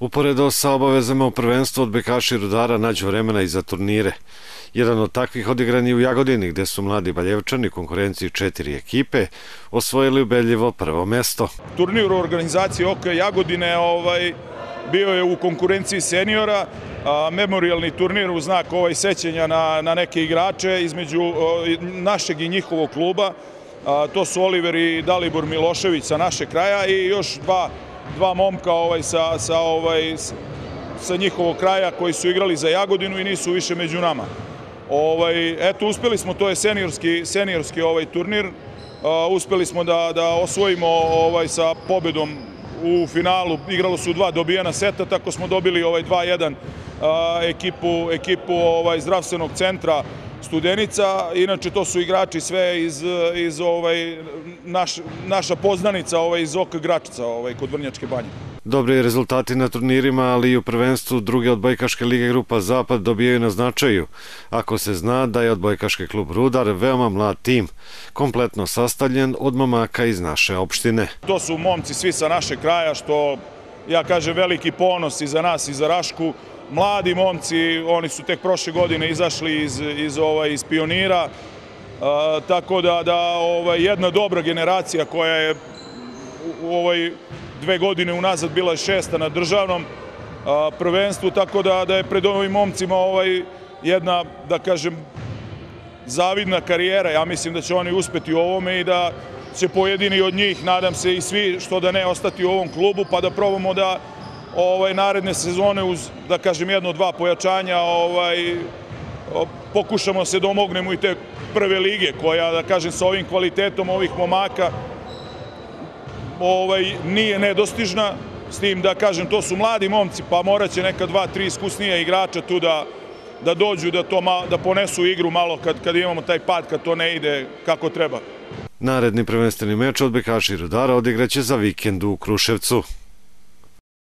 Uporedo sa obavezama u prvenstvu odbekaši rudara nađu vremena i za turnire. Jedan od takvih odigran je u Jagodini, gde su mladi Baljevčani konkurenciji četiri ekipe osvojili ubedljivo prvo mesto. Turnir u organizaciji OK Jagodine ovaj, bio je u konkurenciji seniora, a, memorialni turnir u znak ovaj sećanja na, na neke igrače između o, našeg i njihovog kluba. A, to su Oliver i Dalibor Milošević sa naše kraja i još dva dva momka ovaj, sa, sa, ovaj, sa njihovog kraja koji su igrali za Jagodinu i nisu više među nama. Ovaj, eto, uspeli smo, to je seniorski, seniorski ovaj turnir, uh, uspeli smo da, da osvojimo ovaj, sa pobedom u finalu, igralo su dva dobijena seta, tako smo dobili ovaj 2-1 ekipu, ekipu ovaj, zdravstvenog centra Studenica, inače to su igrači sve iz, iz ovaj, naš, naša poznanica ovaj, iz OK Gračica ovaj, kod Vrnjačke banje. Dobri rezultati na turnirima, ali i u prvenstvu druge odbojkaške lige Grupa Zapad dobijaju na značaju, ako se zna da je odbojkaški klub Rudar veoma mlad tim, kompletno sastavljen od momaka iz naše opštine. To su momci svi sa naše kraja, što ja kažem veliki ponos i za nas i za Rašku, mladi momci, oni su tek prošle godine izašli iz, iz, ovaj, iz pionira, a, tako da, da ovaj, jedna dobra generacija koja je u ovoj dve godine unazad bila šesta na državnom a, prvenstvu, tako da, da je pred ovim momcima ovaj, jedna, da kažem, zavidna karijera. Ja mislim da će oni uspeti u ovome i da će pojedini od njih, nadam se i svi, što da ne, ostati u ovom klubu, pa da probamo da ovaj, naredne sezone uz, da kažem, jedno, dva pojačanja, ovaj, pokušamo se da omognemo i te prve lige, koja, da kažem, sa ovim kvalitetom ovih momaka ovaj, nije nedostižna, s tim da kažem, to su mladi momci, pa morat će neka dva, tri iskusnija igrača tu da, da dođu, da, to mal, da ponesu igru malo kad, kad imamo taj pad, kad to ne ide kako treba. Naredni prvenstveni meč odbekaši Rudara odigraće za vikend u Kruševcu.